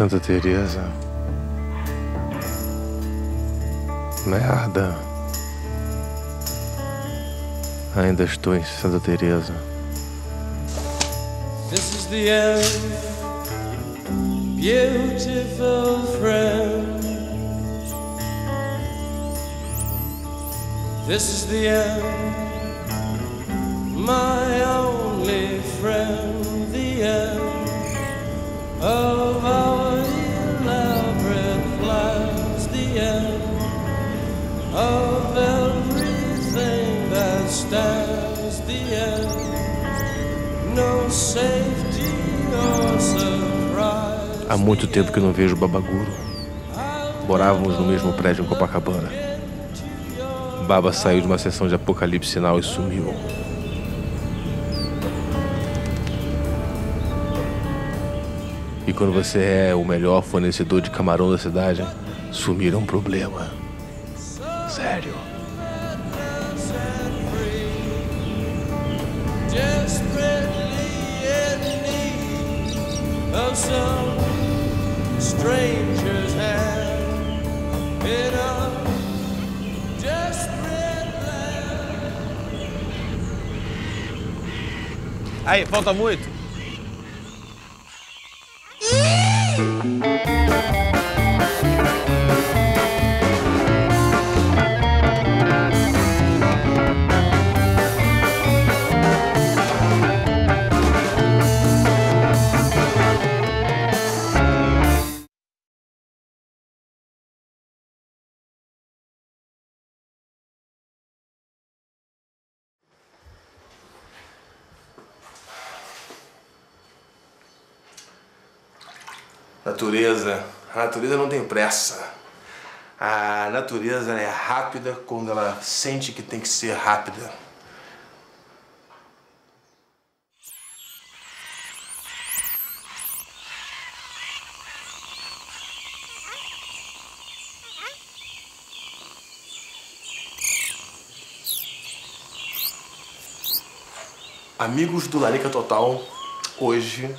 Santa Teresa. Merda. Ainda estou em Santa Teresa. This is the end, beautiful friend. This is the end, my only friend, muito tempo que não vejo o Babaguro. Morávamos no mesmo prédio em Copacabana. Baba saiu de uma sessão de apocalipse sinal e sumiu. E quando você é o melhor fornecedor de camarão da cidade, sumir é um problema. Aí, falta muito? Natureza. A natureza não tem pressa. A natureza é rápida quando ela sente que tem que ser rápida. Amigos do Larica Total, hoje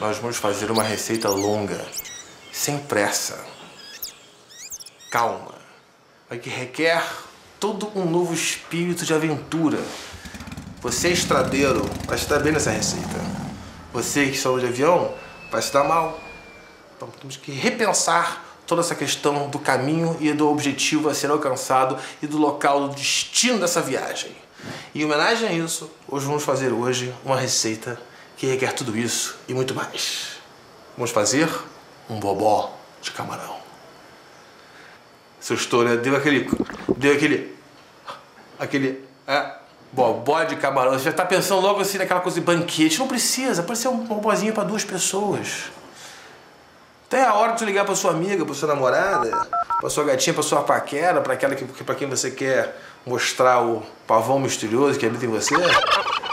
nós vamos fazer uma receita longa, sem pressa. Calma, mas que requer todo um novo espírito de aventura. Você é estradeiro, vai se dar bem nessa receita. Você que saiu de avião, vai se dar mal. Então temos que repensar toda essa questão do caminho e do objetivo a ser alcançado e do local, do destino dessa viagem. Em homenagem a isso, hoje vamos fazer hoje uma receita que requer tudo isso e muito mais. Vamos fazer um bobó de camarão. Seu história deu aquele. deu aquele. aquele. É, bobó de camarão. Você já tá pensando logo assim naquela coisa de banquete. Não precisa, pode ser um bobozinho para duas pessoas. Até a hora de você ligar para sua amiga, para sua namorada, para sua gatinha, para sua paquera, para aquela que para quem você quer mostrar o pavão misterioso que habita em você.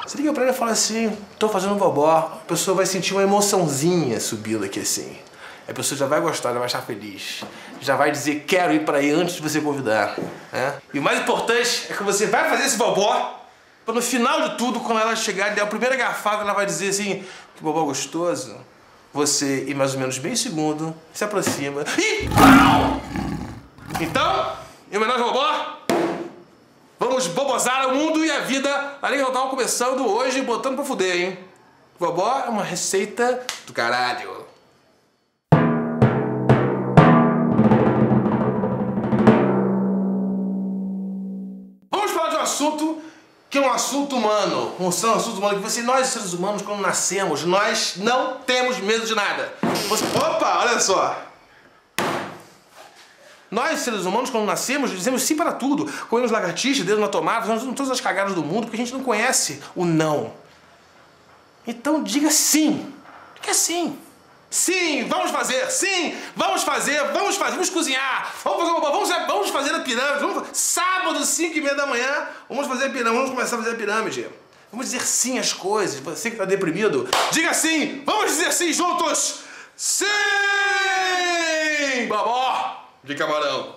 Você liga pra ela e fala assim, tô fazendo um bobó. A pessoa vai sentir uma emoçãozinha subindo aqui assim. A pessoa já vai gostar, já vai estar feliz. Já vai dizer, quero ir para aí antes de você convidar. Né? E o mais importante é que você vai fazer esse bobó para no final de tudo, quando ela chegar e der a primeira garfada, ela vai dizer assim, que bobó gostoso. Você, em mais ou menos meio segundo, se aproxima e... Pau! Então, em homenagem ao bobó, Vamos bobozar o mundo e a vida. Além tava começando hoje, botando pra fuder, hein? Vovó é uma receita do caralho. Vamos falar de um assunto que é um assunto humano. Um assunto humano que você, nós seres humanos, quando nascemos, nós não temos medo de nada. Você, opa, olha só. Nós, seres humanos, quando nascemos, dizemos sim para tudo. Comemos lagartixa, dedo na tomada, fazemos todas as cagadas do mundo, porque a gente não conhece o não. Então diga sim. Diga sim. Sim, vamos fazer, sim, vamos fazer, vamos fazer, vamos cozinhar, vamos fazer vamos, vamos fazer a pirâmide, vamos, sábado, 5 e meia da manhã, vamos fazer a pirâmide, vamos começar a fazer a pirâmide. Vamos dizer sim às coisas, você que está deprimido, diga sim, vamos dizer sim juntos, sim, babó de camarão.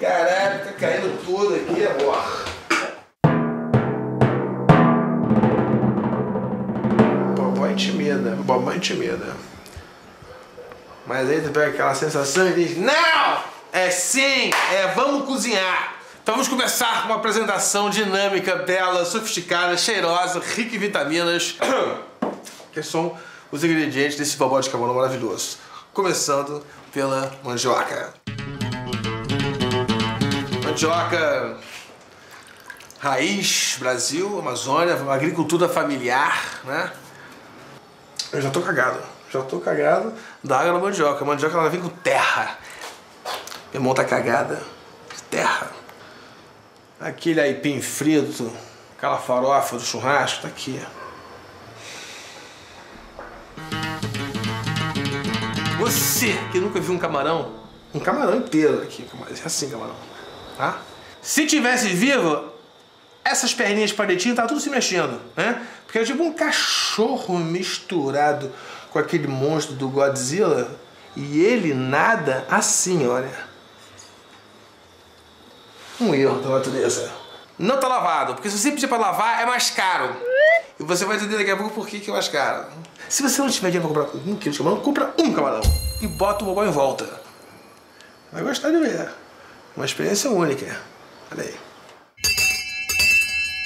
Caralho, tá caindo tudo aqui, amor. Mamãe intimida. Mas aí tu pega aquela sensação e diz: Não! É sim! É vamos cozinhar! Então vamos começar com uma apresentação dinâmica, bela, sofisticada, cheirosa, rica em vitaminas, que são os ingredientes desse bobó de camarão maravilhoso. Começando pela mandioca. Mandioca raiz, Brasil, Amazônia, agricultura familiar, né? Eu já tô cagado. Já tô cagado da água da mandioca. A mandioca ela vem com terra. Meu irmão tá cagada de terra. Aquele aipim frito, aquela farofa do churrasco, tá aqui. Você que nunca viu um camarão, um camarão inteiro aqui, é assim camarão, tá? Se tivesse vivo, essas perninhas paretinhas tá tudo se mexendo, né? Porque é tipo um cachorro misturado com aquele monstro do Godzilla e ele nada assim, olha. Um erro da natureza. Não tá lavado, porque se você pedir pra lavar é mais caro. Você vai entender daqui a pouco por que, é mais caro. Se você não tiver dinheiro pra comprar um quilo de camarão, compra um camarão e bota o bobó em volta. Vai gostar de ver. Uma experiência única. Olha aí.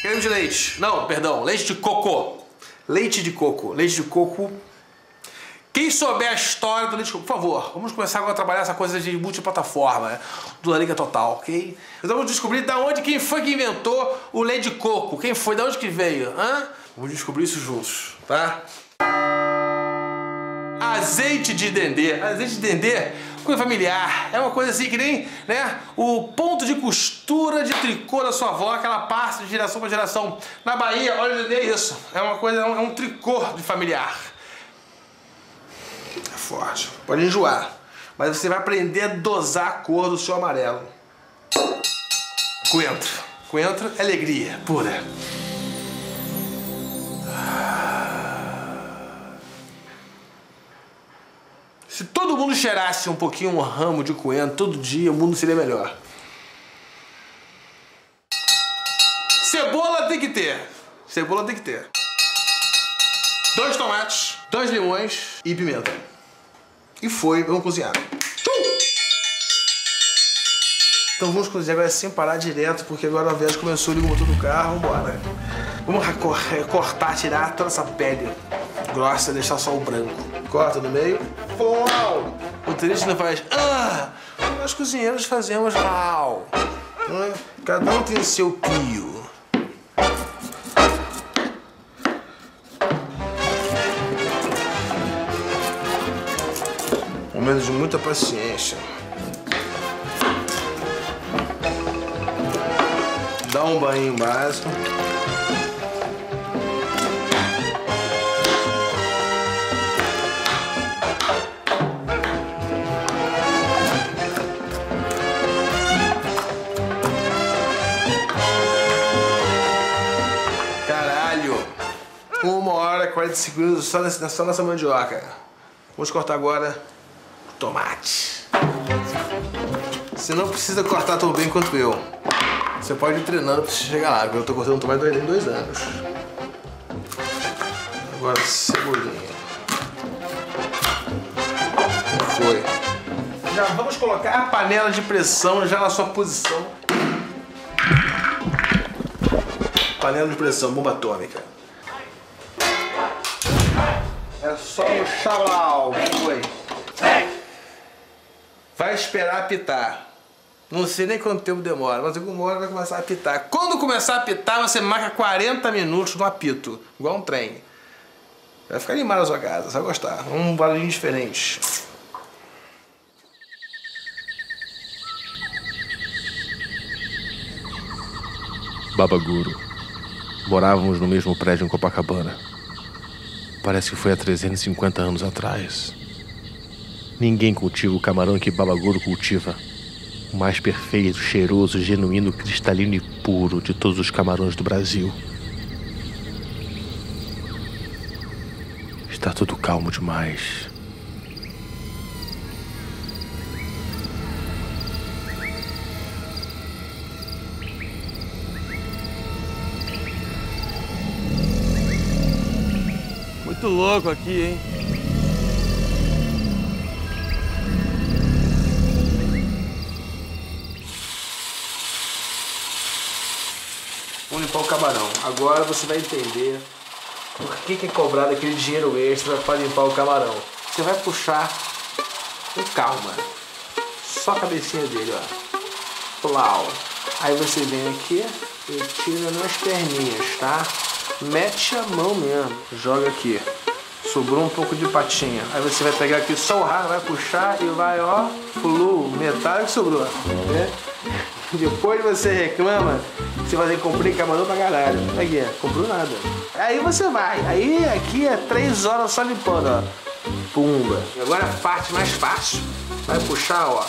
Creme de leite. Não, perdão, leite de coco. Leite de coco. Leite de coco. Quem souber a história do leite de coco, por favor, vamos começar agora a trabalhar essa coisa de multiplataforma, né? do Lariga Total, ok? Então vamos descobrir da onde, quem foi que inventou o leite de coco. Quem foi, da onde que veio, hã? Vamos descobrir isso juntos, tá? Azeite de dendê. Azeite de dendê, coisa familiar. É uma coisa assim que nem né, o ponto de costura de tricô da sua avó, aquela passa de geração para geração. Na Bahia, olha é isso. É uma coisa, é um, é um tricô de familiar. É forte. Pode enjoar. Mas você vai aprender a dosar a cor do seu amarelo. Coentro. Coentro é alegria pura. Todo mundo cheirasse um pouquinho um ramo de coentro todo dia, o mundo seria melhor. Cebola tem que ter. Cebola tem que ter. Dois tomates, dois limões e pimenta. E foi, vamos cozinhar. Então vamos cozinhar agora sem parar direto, porque agora a viagem começou, liga o motor do carro, vambora. Vamos cortar, tirar toda essa pele grossa, deixar só o branco. Corta no meio. Plau! O triste não faz. Ah! Nós cozinheiros fazemos mal. É? Cada um tem seu pio. Momento de muita paciência. Dá um banho básico. 40 segundos só nessa, só nessa mandioca. Vamos cortar agora o tomate. Você não precisa cortar tão bem quanto eu. Você pode ir treinando pra você chegar lá, porque eu tô cortando tomate em dois anos. Agora cebolinha. Foi. Já vamos colocar a panela de pressão já na sua posição. Panela de pressão, bomba atômica. É só no chablau. Foi. Vai esperar apitar. Não sei nem quanto tempo demora, mas alguma hora vai começar a apitar. Quando começar a apitar, você marca 40 minutos no apito, igual um trem. Vai ficar animado na sua casa, você vai gostar. Um barulhinho diferente. Babaguro. Morávamos no mesmo prédio em Copacabana. Parece que foi há 350 anos atrás. Ninguém cultiva o camarão que Babaguro cultiva. O mais perfeito, cheiroso, genuíno, cristalino e puro de todos os camarões do Brasil. Está tudo calmo demais. louco aqui, hein? Vamos limpar o camarão. Agora você vai entender por que, é cobrado aquele dinheiro extra para limpar o camarão. Você vai puxar com calma. Só a cabecinha dele, ó. Plau. Aí você vem aqui e tira nas perninhas, tá? Mete a mão mesmo. Joga aqui. Sobrou um pouco de patinha. Aí você vai pegar aqui só o ralo, vai puxar e vai, ó, flu, metade que sobrou. Né? Depois você reclama, você vai ter que comprar camarão pra caralho. Aqui, ó, comprou nada. Aí você vai. Aí aqui é três horas só limpando, ó. Pumba. E agora a parte mais fácil. Vai puxar, ó.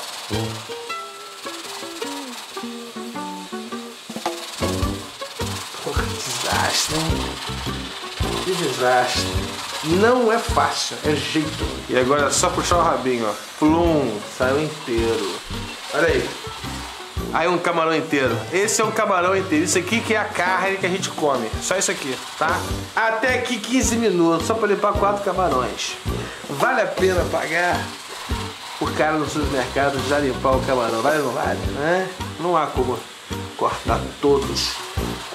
Porra, desastre, hein? Desastre. Não é fácil, é jeito. E agora é só puxar o rabinho, ó. Plum, saiu inteiro. Olha aí. Aí um camarão inteiro. Esse é um camarão inteiro. Isso aqui que é a carne que a gente come. Só isso aqui, tá? Até aqui 15 minutos, só pra limpar quatro camarões. Vale a pena pagar o cara no supermercado já limpar o camarão? Vale ou não vale? Né? Não há como cortar todos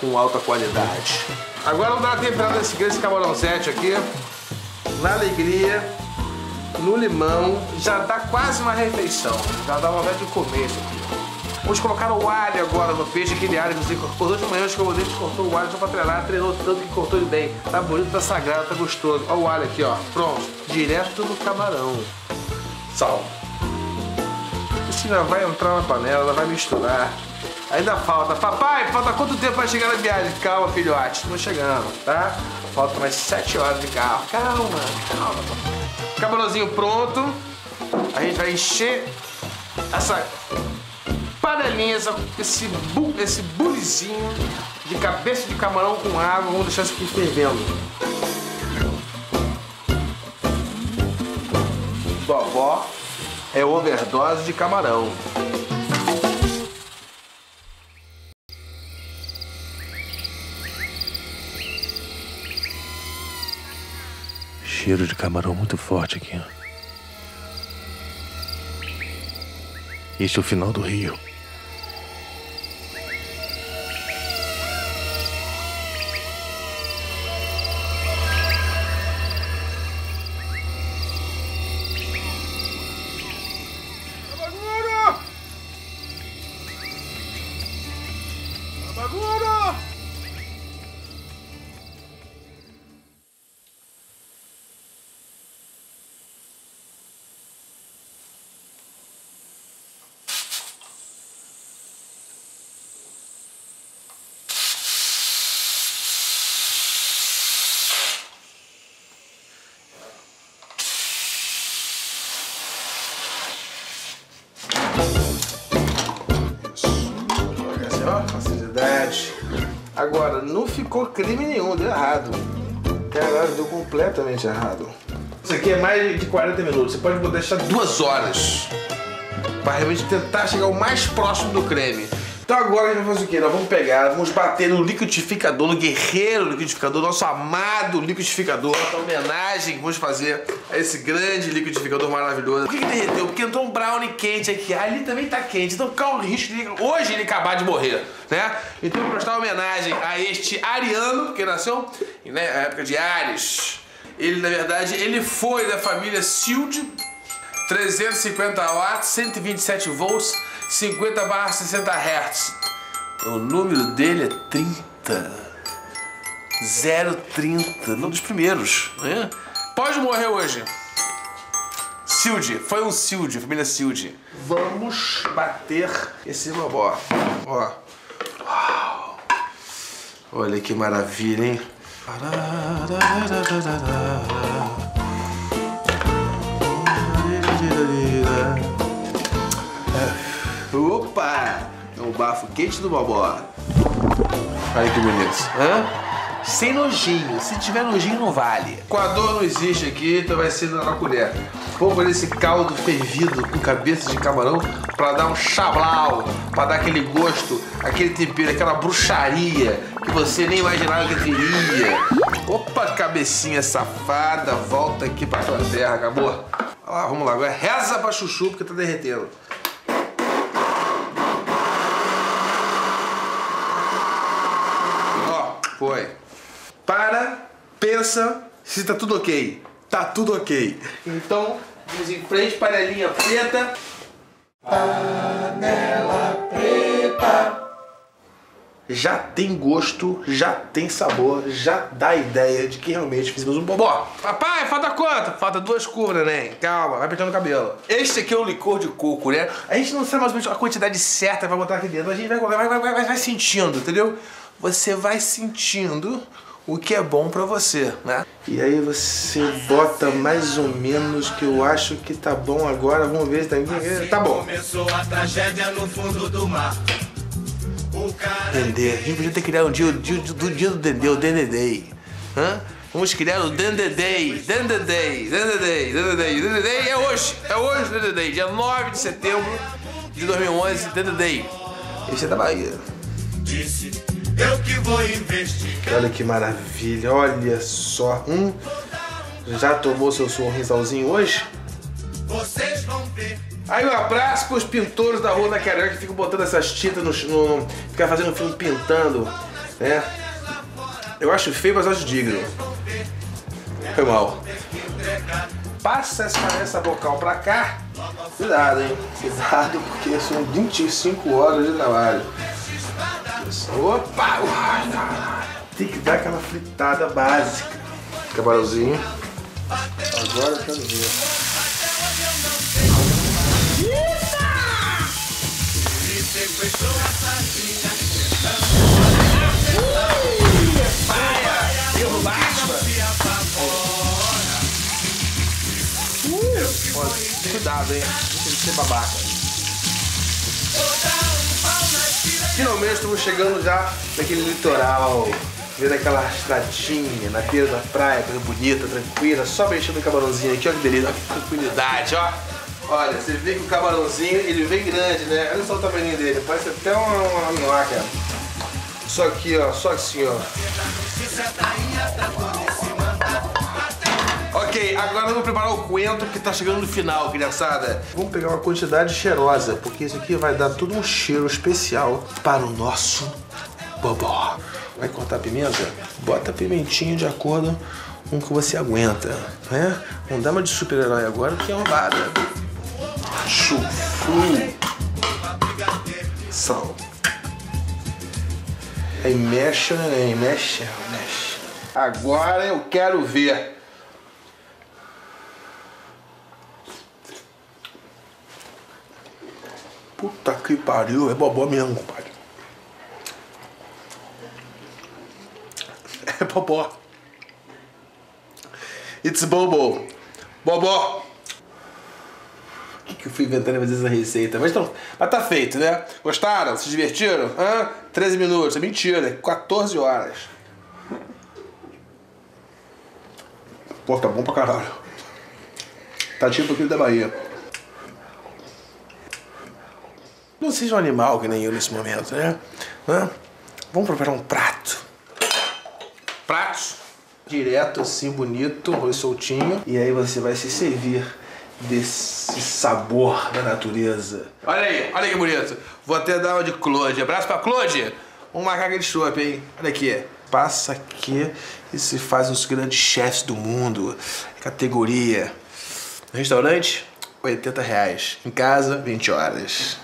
com alta qualidade. Agora vamos dar uma temperada nesse grande camarão 7 aqui. Na alegria, no limão. Já dá quase uma refeição. Já dá uma vontade de comer isso aqui. Vamos colocar o alho agora no peixe, aquele alho que você cortou de manhã, acho que o Rodrigo cortou o alho só pra treinar, treinou tanto que cortou ele bem. Tá bonito, tá sagrado, tá gostoso. Olha o alho aqui, ó. Pronto. Direto no camarão. Sal. Isso ainda vai entrar na panela, ela vai misturar. Ainda falta. Papai, falta quanto tempo pra chegar na viagem? Calma, filhote. Estamos chegando, tá? Falta mais 7 horas de carro. Calma, calma. Camarãozinho pronto. A gente vai encher essa panelinha, essa- esse, bu, esse bulizinho de cabeça de camarão com água. Vamos deixar isso aqui fervendo. Vovó é overdose de camarão. Cheiro de camarão muito forte aqui. Este é o final do rio. Agora, não ficou crime nenhum, deu errado. Caralho, deu completamente errado. Isso aqui é mais de 40 minutos. Você pode deixar duas horas. Pra realmente tentar chegar o mais próximo do creme. Então agora a gente vai fazer o quê? Nós vamos pegar, vamos bater no liquidificador, no guerreiro liquidificador, nosso amado liquidificador. Essa homenagem que vamos fazer a esse grande liquidificador maravilhoso. Por que, que derreteu? Porque entrou um brownie quente aqui. Ali também tá quente. Então qual o risco de hoje ele acabar de morrer, né? Então vou prestar homenagem a este Ariano, que nasceu né, na época de Ares. Ele, na verdade, ele foi da família Sild 350 watts, 127 volts, 50 barra 60 Hz. O número dele é 30. 030, um dos primeiros. Né? Pode morrer hoje. Sild, foi um Sild, família Sild. Vamos bater esse bobó. Ó. Uau. Olha que maravilha, hein? Bafo quente do bobó. Olha que bonito. Hã? Sem nojinho. Se tiver nojinho, não vale. Coador não existe aqui, então vai ser na colher. Vou fazer esse caldo fervido com cabeça de camarão pra dar um chablau, pra dar aquele gosto, aquele tempero, aquela bruxaria que você nem imaginava que teria. Opa, cabecinha safada, volta aqui pra tua terra, acabou? Lá, vamos lá, agora reza pra chuchu porque tá derretendo. Ó, Foi. Para, pensa se tá tudo ok. Tá tudo ok. Então, vamos em frente, panelinha preta. Panela preta. Já tem gosto, já tem sabor, já dá ideia de que realmente fizemos um bobó. Papai, falta quanto? Falta duas curvas, né? Calma, vai apertando o cabelo. Este aqui é o licor de coco, né? A gente não sabe mais ou menos a quantidade certa pra botar aqui dentro, mas a gente vai, vai, vai, vai, vai sentindo, entendeu? Você vai sentindo o que é bom pra você, né? E aí você bota mais ou menos que eu acho que tá bom agora. Vamos ver se tá... Tá bom. Começou a tragédia no fundo do mar. O cara Dendê. A gente podia ter criado um dia, o dia do dia do Dendê, o Dendê Day. Hã? Vamos criar o Day. Dendê Day. Dendê Day é hoje. É hoje Day. Dia 9 de setembro de 2011. Dendê Day. Esse é da Bahia. disse: Eu que vou investir. Olha que maravilha. Olha só. Hum. Já tomou seu sorrisalzinho hoje? Vocês vão ver. Aí um abraço pros pintores da Rua da Querela que ficam botando essas tintas no, no, no ficar fazendo filme pintando, né? Eu acho feio, mas acho digno. Foi mal. Passa essa, essa bocal pra cá. Cuidado, hein? Cuidado, porque são 25 horas de trabalho. Opa! Tem que dar aquela fritada básica. Camarãozinho. Agora eu quero ver. Cuidado, hein? Tem que ser babaca. Finalmente estamos chegando já naquele litoral, vendo aquela estradinha na beira da praia, coisa bonita, tranquila, só mexendo o camarãozinho aqui, olha que delícia, que tranquilidade, ó. Olha, você vê que o camarãozinho, ele vem grande, né? Olha só o tamanho dele, parece até uma, uma minhoca. Só aqui, ó, só assim, ó. Ok, agora vamos preparar o coentro que tá chegando no final, criançada. Vamos pegar uma quantidade cheirosa, porque isso aqui vai dar todo um cheiro especial para o nosso bobó. Vai cortar pimenta? Bota pimentinha de acordo com o que você aguenta, né? Não dá uma de super-herói agora, porque é uma bada. Chufu. Sal. Aí mexe, neném, mexe, mexe. Agora eu quero ver. Que pariu, é bobó mesmo, compadre. É bobó. It's bobo. Bobó. O que, que eu fui inventando fazer essa receita? Mas, tão, mas tá feito, né? Gostaram? Se divertiram? Hã? 13 minutos. É mentira. 14 horas. Pô, tá bom pra caralho. Tá tipo aquele da Bahia. Não seja um animal que nem eu nesse momento, né? Hã? Vamos preparar um prato. Pratos. Direto, assim, bonito, arroz soltinho. E aí você vai se servir desse sabor da natureza. Olha aí, olha que bonito. Vou até dar uma de Claude. Abraço pra Claude. Um macaco de chope, hein? Olha aqui. Passa aqui e se faz uns grandes chefes do mundo. Categoria. Restaurante, 80 reais. Em casa, 20 horas.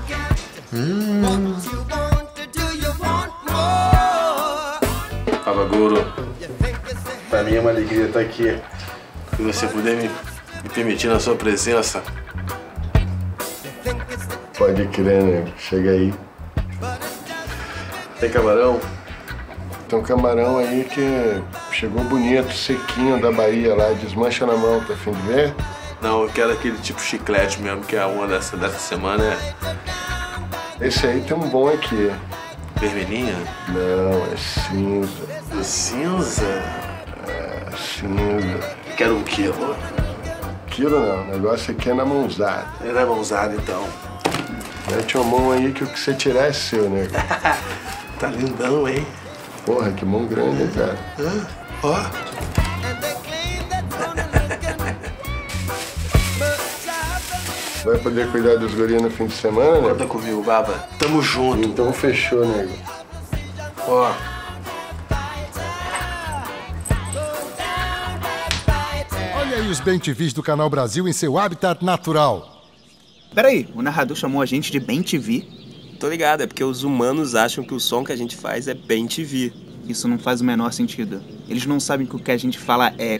aqui. Se você puder me, me permitir na sua presença. Pode crer, né? Chega aí. Tem camarão? Tem um camarão aí que chegou bonito, sequinho da Bahia lá, desmancha na mão, tá afim de ver? Não, eu quero aquele tipo chiclete mesmo, que é a uma dessa, dessa semana é. Esse aí tem um bom aqui. Vermelhinha? Não, é cinza. É cinza? É. Quero um quilo. Quilo não, o negócio aqui é na mãozada. É mãozada, então. Mete uma mão aí que o que você tirar é seu, nego. Tá lindão, hein? Porra, que mão grande, hein, cara. Hã? Ó. Vai poder cuidar dos guris no fim de semana, Conta nego? comigo, Baba. Tamo junto. Então fechou, nego. Ó. Os bem-TVs do Canal Brasil em seu habitat natural. Peraí, o narrador chamou a gente de Bem TV? Tô ligado, é porque os humanos acham que o som que a gente faz é bem TV. Isso não faz o menor sentido. Eles não sabem que o que a gente fala é.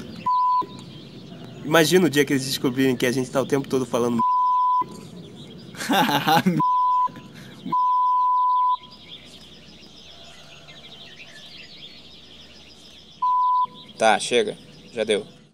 Imagina o dia que eles descobrirem que a gente tá o tempo todo falando Tá, chega. Já deu.